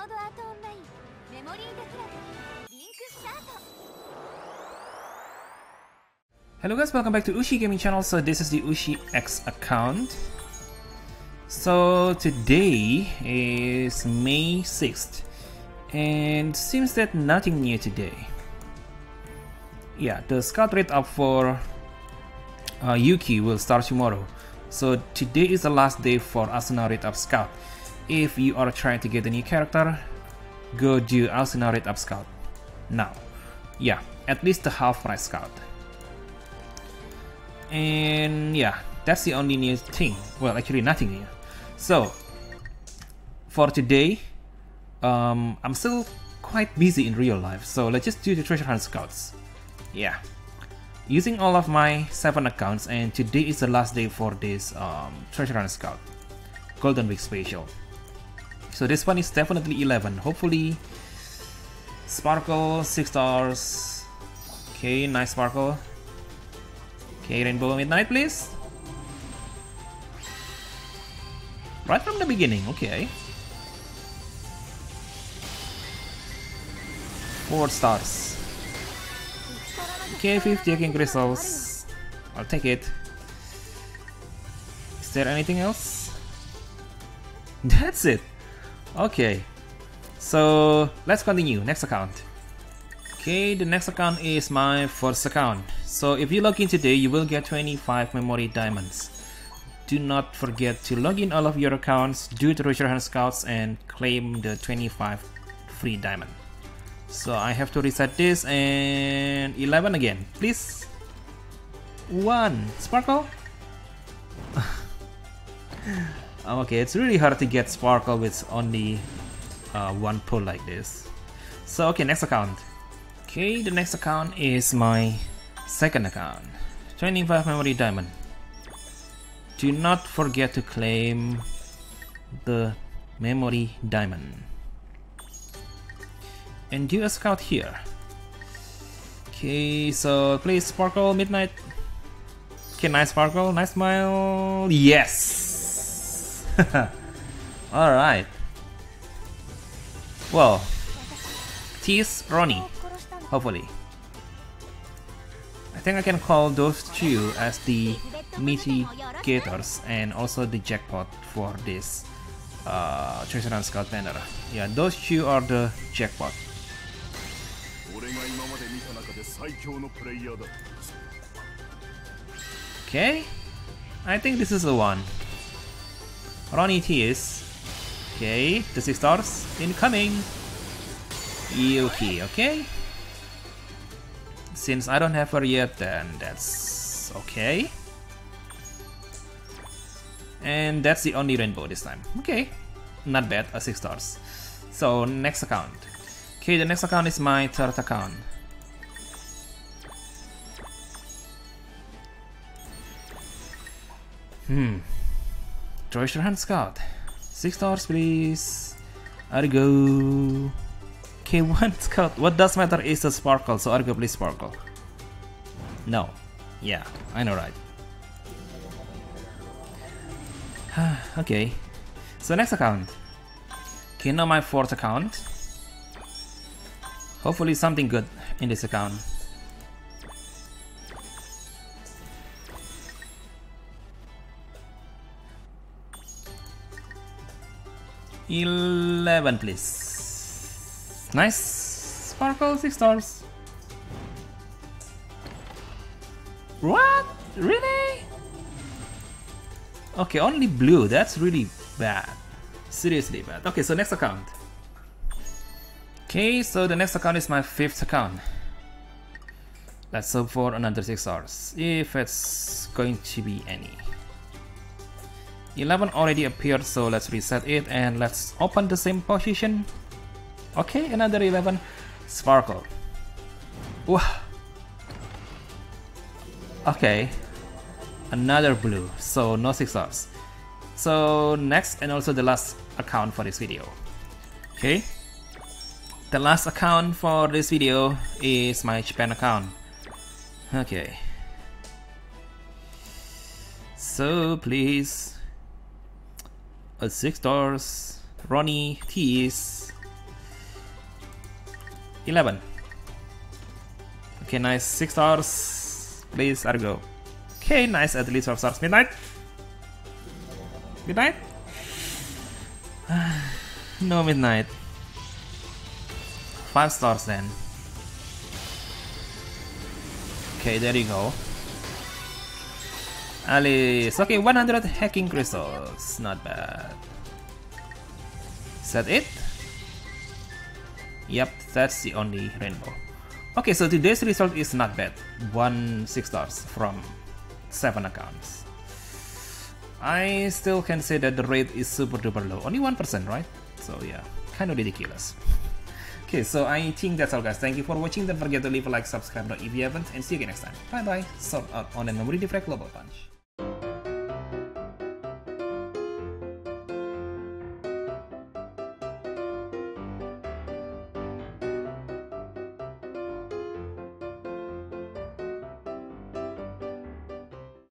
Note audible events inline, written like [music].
ードアートオンラインメモリーデクラブリンクスタート Hello guys, welcome back to Ushi Gaming Channel. So this is the Ushi X account. So today is May 6th and seems that nothing new today. Yeah, the scout rate up for uh, Yuki will start tomorrow. So today is the last day for Asuna rate up scout. If you are trying to get a new character, go do Asuna rate up scout. Now, yeah, at least the half price scout. And yeah that's the only new thing. Well actually nothing new. So for today um, I'm still quite busy in real life. So let's just do the treasure hunt scouts. Yeah. Using all of my seven accounts and today is the last day for this um, treasure hunt scout. Golden week special so this one is definitely 11 hopefully sparkle six stars okay nice sparkle Okay, Rainbow Midnight, please. Right from the beginning, okay. Four stars. Okay, 50 hacking crystals. I'll take it. Is there anything else? [laughs] That's it. Okay. So, let's continue. Next account. Okay, the next account is my first account. So if you log in today, you will get 25 memory diamonds. Do not forget to log in all of your accounts, do the treasure hunt scouts and claim the 25 free diamond. So I have to reset this and 11 again, please. One, sparkle. [laughs] okay, it's really hard to get sparkle with only uh, one pull like this. So okay, next account. Okay, the next account is my second account. 25 memory diamond. Do not forget to claim the memory diamond. And do a scout here. Okay, so please sparkle midnight. Okay, nice sparkle, nice smile. Yes! [laughs] Alright. Well, tease Ronnie hopefully. I think I can call those two as the mitigators and also the jackpot for this uh, Treasure Hunt Scout banner. Yeah, those two are the jackpot. Okay, I think this is the one. Ronnie T is. Okay, the six stars incoming. Yuki, okay. Since I don't have her yet, then that's okay. And that's the only rainbow this time. Okay, not bad, a 6 stars. So, next account. Okay, the next account is my third account. Hmm. Treasure Hunt Scout. 6 stars please. There go. Okay, one [laughs] scout. What does matter is the sparkle, so arguably sparkle. No. Yeah, I know right. [sighs] okay. So next account. Okay, now my fourth account. Hopefully something good in this account. Eleven, please. Nice. Sparkle, six stars. What? Really? Okay, only blue. That's really bad. Seriously bad. Okay, so next account. Okay, so the next account is my fifth account. Let's hope for another 6 stars, if it's going to be any. 11 already appeared, so let's reset it and let's open the same position. Okay, another 11. Sparkle. Wow. Okay. Another blue, so no 6 stars. So next and also the last account for this video. Okay. The last account for this video is my Japan account. Okay. So please, a six stars, Ronnie Tease, 11. Okay, nice. 6 stars. Please, Argo. Okay, nice. At least 5 stars. Midnight. Midnight? [sighs] no midnight. 5 stars then. Okay, there you go. Alice. Okay, 100 hacking crystals. Not bad. Is that it? Yep, that's the only rainbow. Okay, so today's result is not bad. One 6 stars from 7 accounts. I still can say that the rate is super duper low. Only 1%, right? So yeah, kind of ridiculous. [laughs] Okay, so I think that's all guys. Thank you for watching. Don't forget to leave a like, subscribe if you haven't, and see you again next time. Bye bye. Sword Art Online Memory Defrag global punch.